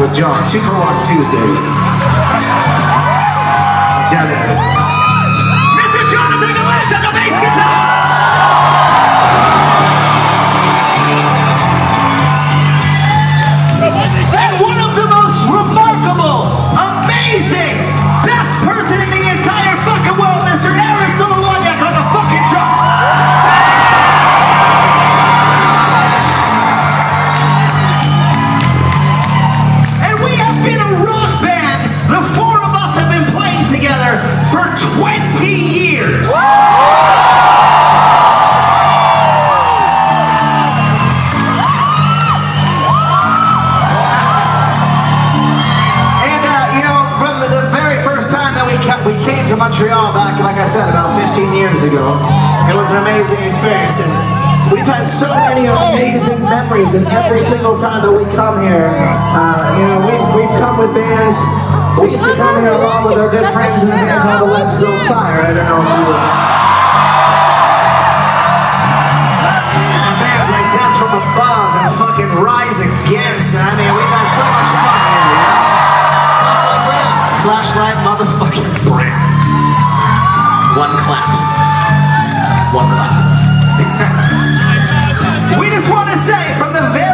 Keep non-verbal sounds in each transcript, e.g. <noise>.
with John. Two for one Tuesdays. Down. We came to Montreal back, like I said, about 15 years ago, it was an amazing experience. And we've had so many amazing memories, and every single time that we come here, uh, you know, we've we've come with bands. We used to come here along with our good friends in a band called The West Is on Fire. I don't know if you. And bands like Death from Above and fucking Rise Against. I mean, we've One clap. <laughs> we just want to say from the very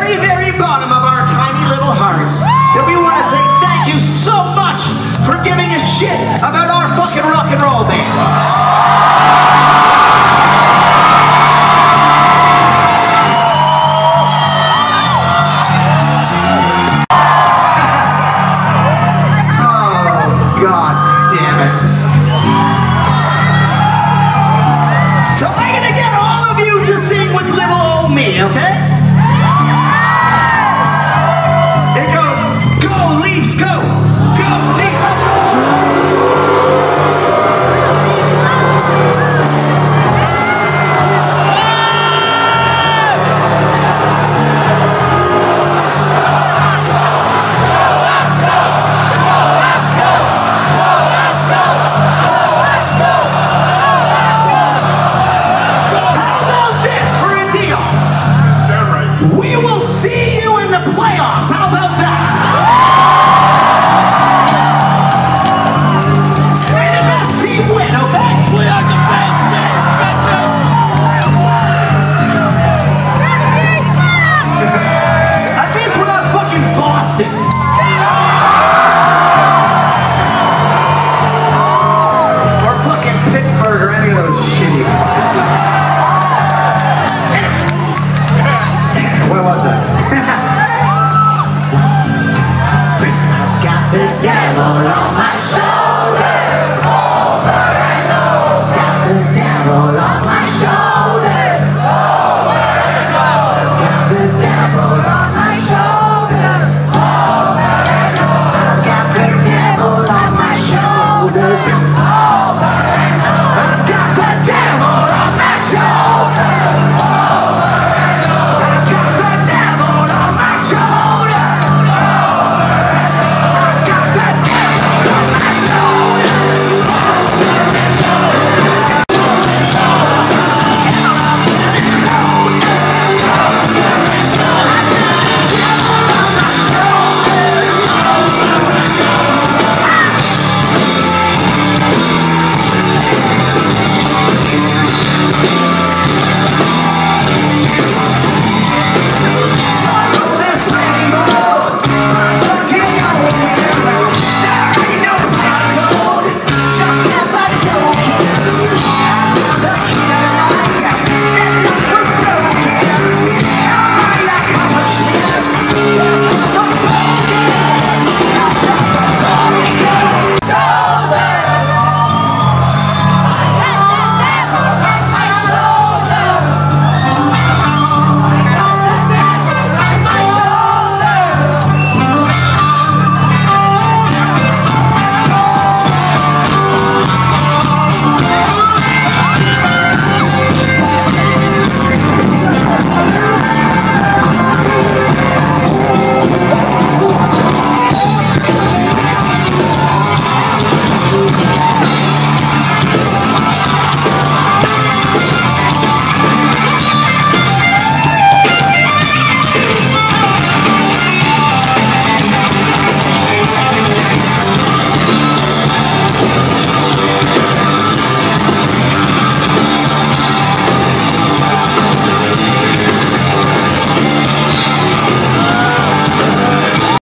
the devil on